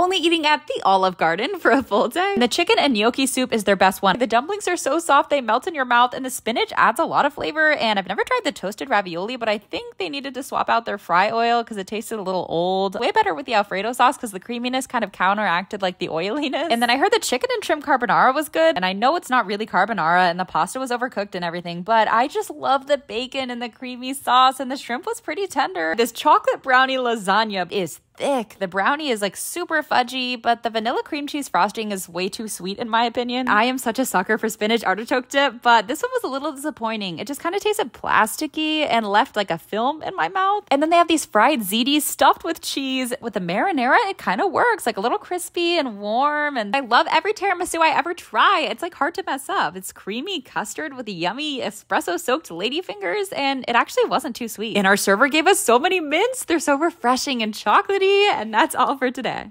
only eating at the Olive Garden for a full day. The chicken and gnocchi soup is their best one. The dumplings are so soft, they melt in your mouth, and the spinach adds a lot of flavor. And I've never tried the toasted ravioli, but I think they needed to swap out their fry oil because it tasted a little old. Way better with the Alfredo sauce because the creaminess kind of counteracted like the oiliness. And then I heard the chicken and shrimp carbonara was good. And I know it's not really carbonara and the pasta was overcooked and everything, but I just love the bacon and the creamy sauce, and the shrimp was pretty tender. This chocolate brownie lasagna is thick. The brownie is like super fudgy, but the vanilla cream cheese frosting is way too sweet in my opinion. I am such a sucker for spinach artichoke dip, but this one was a little disappointing. It just kind of tasted plasticky and left like a film in my mouth. And then they have these fried ziti stuffed with cheese. With the marinara, it kind of works, like a little crispy and warm. And I love every tiramisu I ever try. It's like hard to mess up. It's creamy custard with yummy espresso soaked ladyfingers, and it actually wasn't too sweet. And our server gave us so many mints. They're so refreshing and chocolatey and that's all for today.